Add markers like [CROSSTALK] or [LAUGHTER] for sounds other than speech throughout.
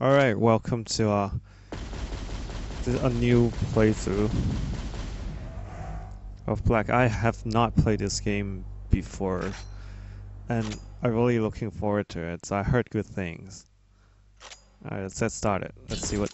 Alright, welcome to uh, a new playthrough of Black. I have not played this game before, and I'm really looking forward to it. So I heard good things. Alright, let's get started. Let's see what.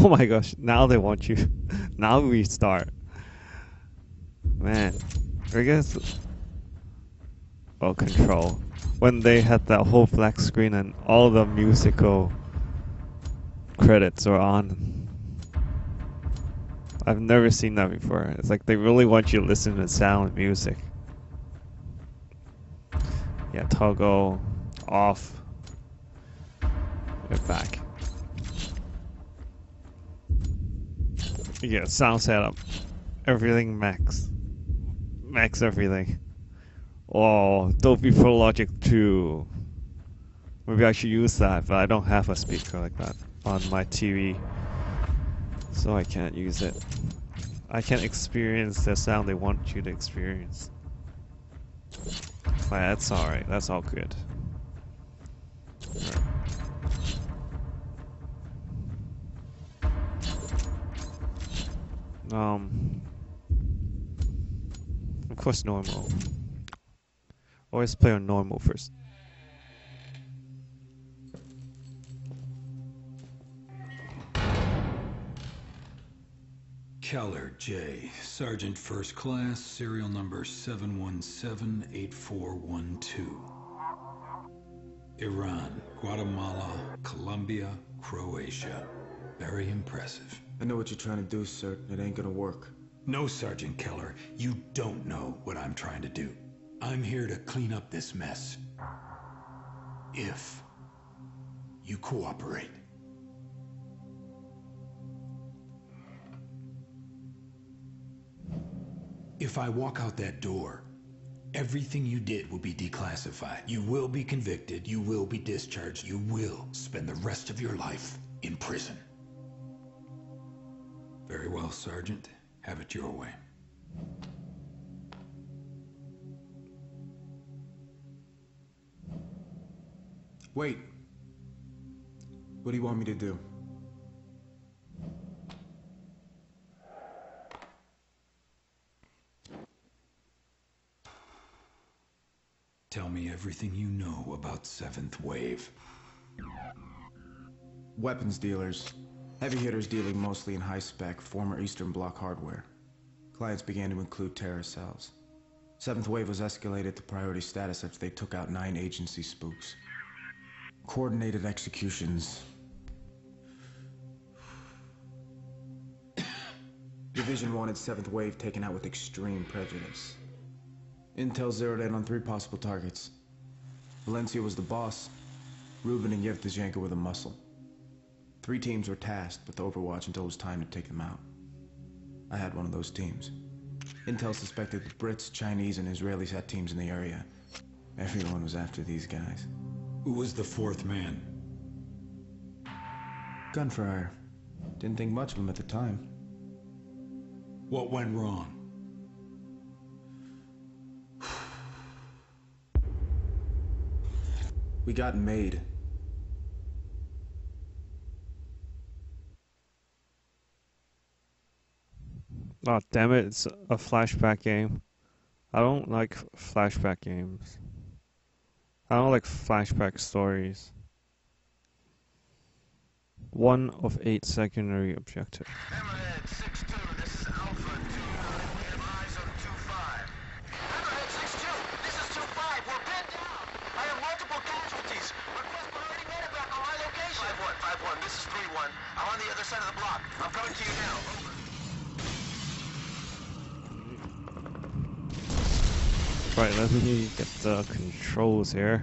[LAUGHS] Oh my gosh, now they want you. [LAUGHS] now we start. Man, I guess. Well, control. When they had that whole black screen and all the musical credits are on. I've never seen that before. It's like they really want you to listen to sound music. Yeah, toggle off. We're back. Yeah, sound setup. Everything max. Max everything. Oh, Dolby Pro Logic 2. Maybe I should use that, but I don't have a speaker like that on my TV. So I can't use it. I can't experience the sound they want you to experience. But that's alright, that's all good. Um, of course, normal. Always play on normal first. Kellar J, Sergeant First Class, serial number 7178412. Iran, Guatemala, Colombia, Croatia. Very impressive. I know what you're trying to do, sir. It ain't gonna work. No, Sergeant Kellar, you don't know what I'm trying to do. I'm here to clean up this mess. If you cooperate. If I walk out that door, everything you did will be declassified. You will be convicted, you will be discharged, you will spend the rest of your life in prison. Well, Sergeant. Have it your way. Wait. What do you want me to do? Tell me everything you know about Seventh Wave. Weapons dealers. Heavy hitters dealing mostly in high-spec, former Eastern Bloc hardware. Clients began to include terror cells. Seventh Wave was escalated to priority status after they took out nine agency spooks. Coordinated executions. [COUGHS] Division wanted Seventh Wave taken out with extreme prejudice. Intel zeroed in on three possible targets. Valencia was the boss. Rubin and Yevtushenko were the muscle. Three teams were tasked with Overwatch until it was time to take them out. I had one of those teams. Intel suspected the Brits, Chinese, and Israelis had teams in the area. Everyone was after these guys. Who was the fourth man? Gunfire. Didn't think much of him at the time. What went wrong? We got made. Oh damn it! It's a flashback game. I don't like flashback games. I don't like flashback stories. One of eight secondary objectives. Hammerhead 6-2, this is Alpha 2-9. We have eyes on 2-5. Hammerhead 6-2, this is 2-5. We're pinned down. I have multiple casualties. Request priority medevac on my location. 5-1, 5-1, this is 3-1. I'm on the other side of the block. I'm coming to you now. Right, let me get the controls here.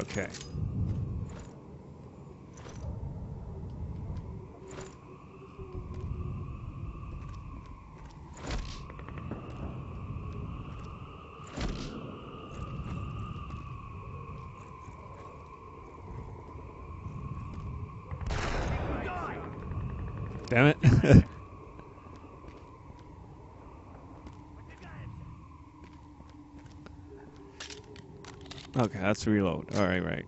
Okay. Damn it. [LAUGHS] okay, that's reload. Alright, right.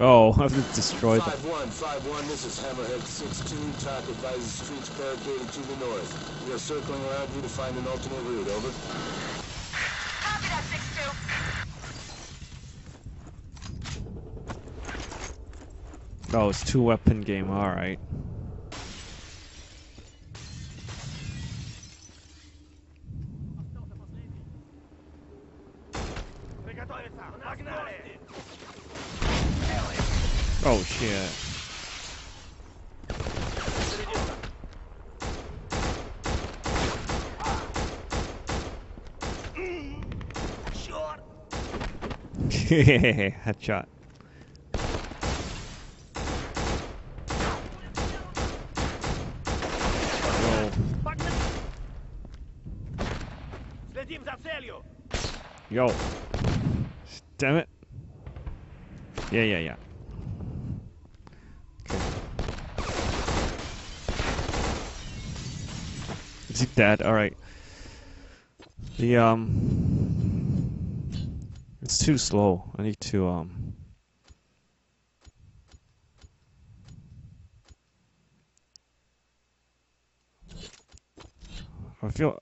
Oh, [LAUGHS] I've destroyed them. 5-1, 5-1, this is Hammerhead 6-2. TOC advises streets barricaded to the north. We are circling around you to find an alternate route. Over. Copy that, 6-2. Oh, it's two weapon game, alright. Oh shit. [LAUGHS] Headshot. Следим за целью! Yo. Damn it. Yeah, yeah, yeah. Okay. Is he dead? Alright. The, um... It's too slow. I need to, um... I feel...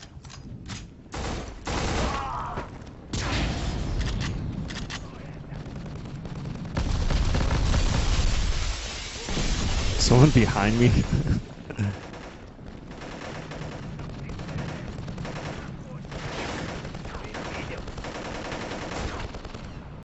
Someone behind me.